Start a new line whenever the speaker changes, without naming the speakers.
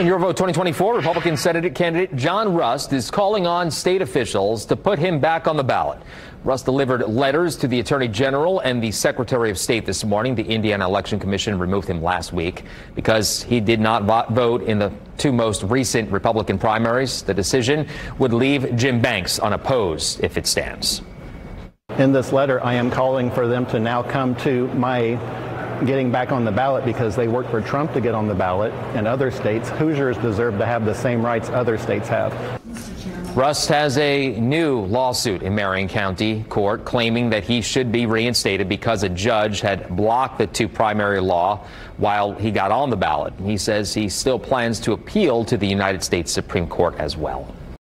in your vote 2024, Republican Senate candidate John Rust is calling on state officials to put him back on the ballot. Rust delivered letters to the Attorney General and the Secretary of State this morning. The Indiana Election Commission removed him last week because he did not vote in the two most recent Republican primaries. The decision would leave Jim Banks unopposed if it stands.
In this letter, I am calling for them to now come to my getting back on the ballot because they worked for Trump to get on the ballot in other states. Hoosiers deserve to have the same rights other states have.
Rust has a new lawsuit in Marion County Court claiming that he should be reinstated because a judge had blocked the two primary law while he got on the ballot. He says he still plans to appeal to the United States Supreme Court as well.